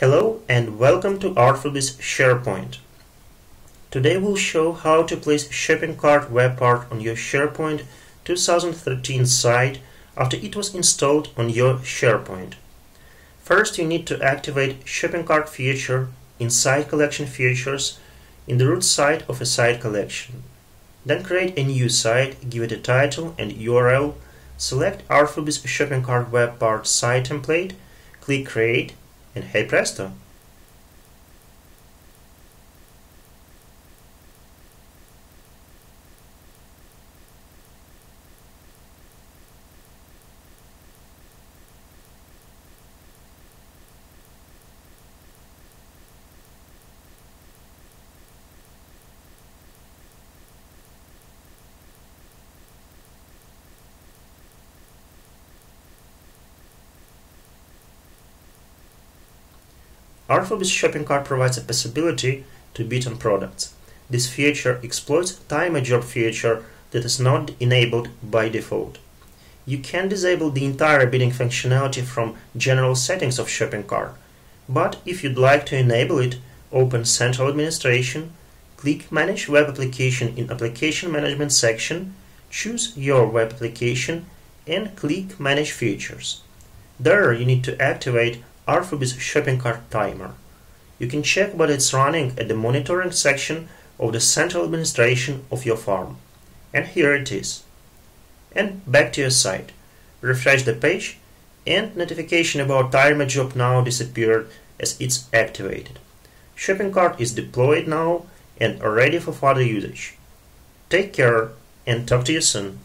Hello and welcome to ArtfulBits SharePoint. Today we'll show how to place shopping cart web part on your SharePoint 2013 site after it was installed on your SharePoint. First you need to activate shopping cart feature in site collection features in the root site of a site collection. Then create a new site, give it a title and URL, select ArtfulBits shopping cart web part site template, click create and hey presto! ArtfulBits shopping cart provides a possibility to bid on products. This feature exploits timer job feature that is not enabled by default. You can disable the entire bidding functionality from general settings of shopping cart, but if you'd like to enable it, open Central Administration, click Manage Web Application in Application Management section, choose your web application and click Manage Features. There you need to activate ArtfulBits shopping cart timer. You can check whether it's running at the monitoring section of the central administration of your farm. And here it is. And back to your site. Refresh the page and notification about timer job now disappeared as it's activated. Shopping cart is deployed now and ready for further usage. Take care and talk to you soon.